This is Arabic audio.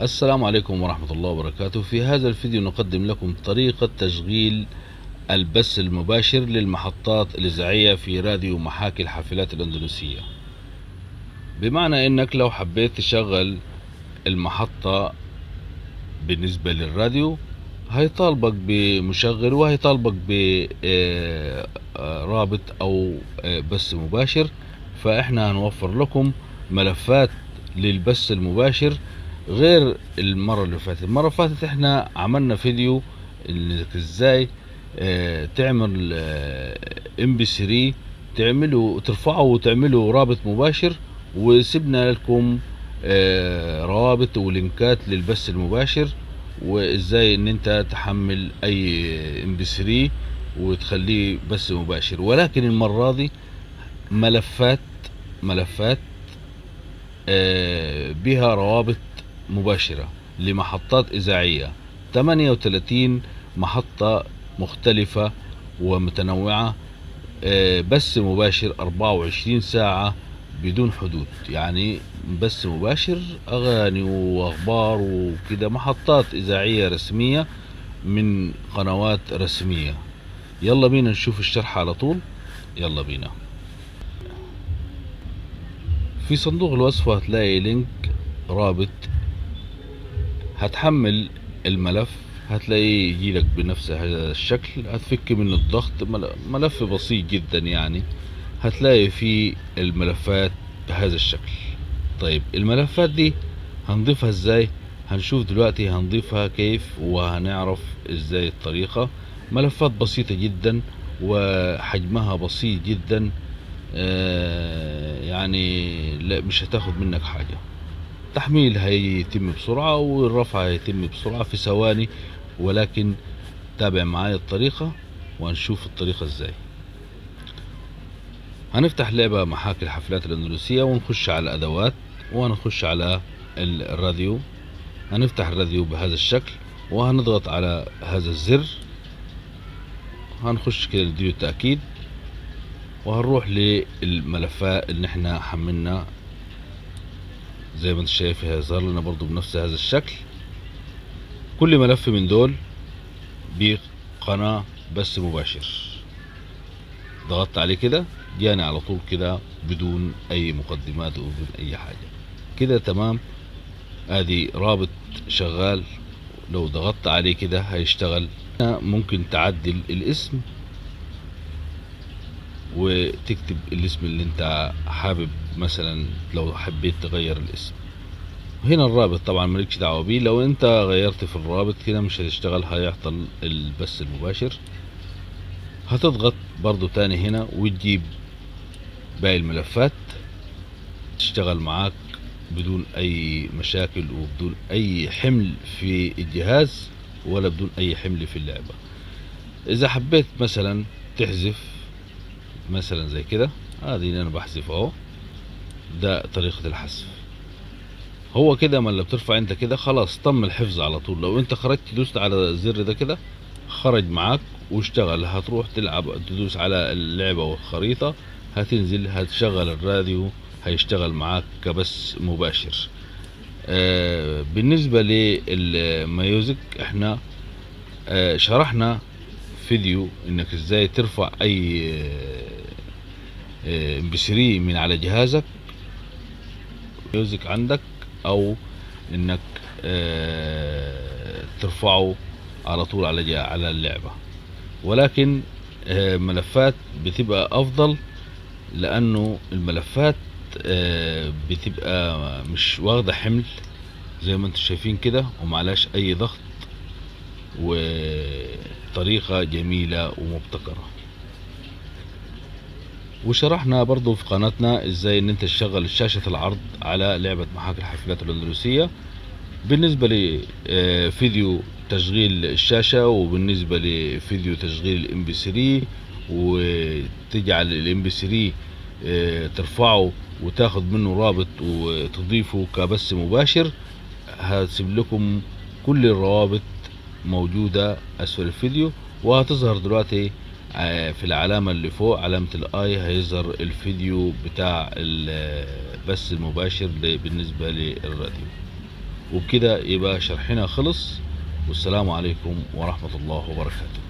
السلام عليكم ورحمة الله وبركاته. في هذا الفيديو نقدم لكم طريقة تشغيل البث المباشر للمحطات الإذاعية في راديو محاكي الحافلات الأندلسية. بمعنى إنك لو حبيت تشغل المحطة بالنسبة للراديو هيطالبك بمشغل وهيطالبك برابط أو بث مباشر. فإحنا هنوفر لكم ملفات للبث المباشر غير المرة اللي فاتت. المرة اللي فاتت إحنا عملنا فيديو إنك إزاي آه تعمل إم بي 3 تعملوا ترفعوا وتعملوا رابط مباشر وسبنا لكم آه روابط ولينكات للبث المباشر وإزاي إن أنت تحمل أي إم بي 3 وتخليه بث مباشر. ولكن المرة دي ملفات ملفات بها روابط مباشرة لمحطات إذاعية. 38 محطة مختلفة ومتنوعة بث مباشر 24 ساعة بدون حدود. يعني بث مباشر أغاني وأخبار وكده. محطات إذاعية رسمية من قنوات رسمية. يلا بينا نشوف الشرح على طول. يلا بينا. في صندوق الوصف هتلاقي لينك رابط هتحمل الملف هتلاقيه يجيلك بنفس هذا الشكل هتفك من الضغط ملف بسيط جدا يعني. هتلاقي فيه الملفات بهذا الشكل. طيب الملفات دي هنضيفها إزاي؟ هنشوف دلوقتي هنضيفها كيف وهنعرف إزاي الطريقة. ملفات بسيطة جدا وحجمها بسيط جدا آه يعني لا مش هتاخد منك حاجة. التحميل هيتم بسرعة والرفع هيتم بسرعة في ثواني ولكن تابع معايا الطريقة وهنشوف الطريقة إزاي. هنفتح لعبة محاكي الحفلات الأندلسية ونخش على الأدوات وهنخش على الراديو. هنفتح الراديو بهذا الشكل وهنضغط على هذا الزر. هنخش كده لديو التأكيد وهنروح للملفات اللي إحنا حملنا زي ما انت شايف هيظهر لنا برضو بنفس هذا الشكل. كل ملف من دول بقناة بث مباشر. ضغطت عليه كده جاني على طول كده بدون أي مقدمات وبدون أي حاجة. كده تمام. ادي رابط شغال. لو ضغطت عليه كده هيشتغل. ممكن تعدل الاسم. وتكتب الاسم اللي انت حابب مثلا لو حبيت تغير الاسم. هنا الرابط طبعا مالكش دعوة بيه. لو انت غيرت في الرابط كده مش هتشتغل هيعطل البث المباشر. هتضغط برضو تاني هنا وتجيب باقي الملفات. تشتغل معاك بدون أي مشاكل وبدون أي حمل في الجهاز ولا بدون أي حمل في اللعبة. إذا حبيت مثلا تحذف مثلا زي كده. ادي أنا بحذف أهو. ده طريقة الحذف. هو كده ما اللي بترفع أنت كده خلاص تم الحفظ على طول. لو أنت خرجت دوست على الزر ده كده خرج معاك واشتغل. هتروح تلعب تدوس على اللعبة والخريطة هتنزل هتشغل الراديو هيشتغل معاك كبث مباشر. آه بالنسبة لل music إحنا آه شرحنا فيديو إنك إزاي ترفع أي MP 3 من على جهازك music عندك أو إنك آه ترفعه على طول على على اللعبة. ولكن ملفات بتبقى أفضل لأنه الملفات بتبقى مش واخدة حمل زي ما أنتم شايفين كده ومعلاش أي ضغط وطريقة جميلة ومبتكرة. وشرحنا برضو في قناتنا إزاي إن أنت تشغل شاشة العرض على لعبة محاكي الحفلات الأندلسية. بالنسبة لفيديو تشغيل الشاشة وبالنسبة لفيديو تشغيل ال MP 3 وتجعل ال MP 3 ترفعه وتاخد منه رابط وتضيفه كبث مباشر هسيب لكم كل الروابط موجودة اسفل الفيديو وهتظهر دلوقتي في العلامة اللي فوق علامة ال i هيظهر الفيديو بتاع البث المباشر بالنسبة للراديو. وبكده يبقى شرحنا خلص والسلام عليكم ورحمة الله وبركاته.